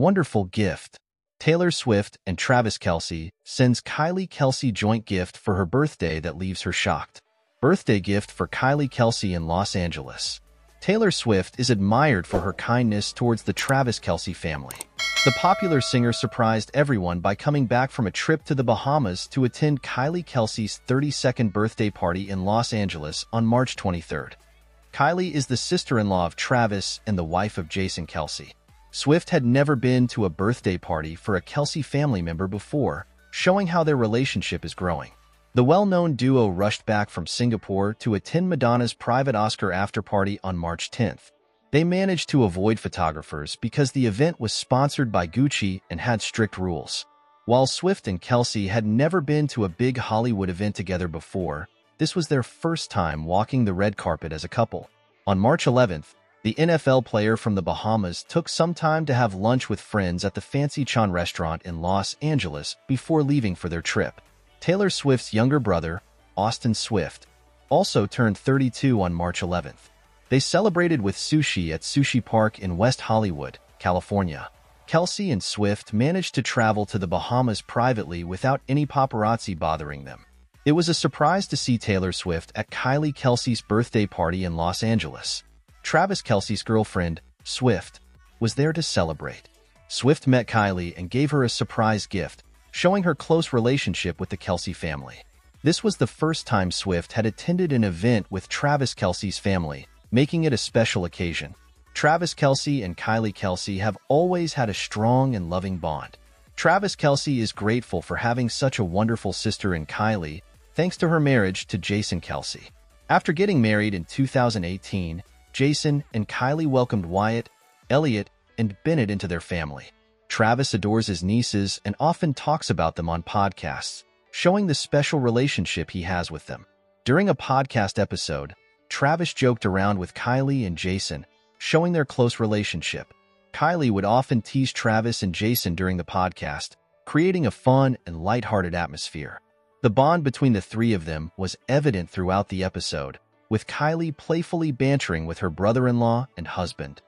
Wonderful gift. Taylor Swift and Travis Kelce sends Kylie Kelce joint gift for her birthday that leaves her shocked. Birthday gift for Kylie Kelce in Los Angeles. Taylor Swift is admired for her kindness towards the Travis Kelce family. The popular singer surprised everyone by coming back from a trip to the Bahamas to attend Kylie Kelce's 32nd birthday party in Los Angeles on March 23rd. Kylie is the sister-in-law of Travis and the wife of Jason Kelce. Swift had never been to a birthday party for a Kelce family member before, showing how their relationship is growing. The well-known duo rushed back from Singapore to attend Madonna's private Oscar after-party on March 10th. They managed to avoid photographers because the event was sponsored by Gucci and had strict rules. While Swift and Kelce had never been to a big Hollywood event together before, this was their first time walking the red carpet as a couple. On March 11th, the NFL player from the Bahamas took some time to have lunch with friends at the Fancy Chan restaurant in Los Angeles before leaving for their trip. Taylor Swift's younger brother, Austin Swift, also turned 32 on March 11th. They celebrated with sushi at Sushi Park in West Hollywood, California. Kelce and Swift managed to travel to the Bahamas privately without any paparazzi bothering them. It was a surprise to see Taylor Swift at Kylie Kelce's birthday party in Los Angeles. Travis Kelce's girlfriend, Swift, was there to celebrate. Swift met Kylie and gave her a surprise gift, showing her close relationship with the Kelce family. This was the first time Swift had attended an event with Travis Kelce's family, making it a special occasion. Travis Kelce and Kylie Kelce have always had a strong and loving bond. Travis Kelce is grateful for having such a wonderful sister in Kylie, thanks to her marriage to Jason Kelce. After getting married in 2018, Jason and Kylie welcomed Wyatt, Elliotte, and Bennett into their family. Travis adores his nieces and often talks about them on podcasts, showing the special relationship he has with them. During a podcast episode, Travis joked around with Kylie and Jason, showing their close relationship. Kylie would often tease Travis and Jason during the podcast, creating a fun and lighthearted atmosphere. The bond between the three of them was evident throughout the episode, with Kylie playfully bantering with her brother-in-law and husband.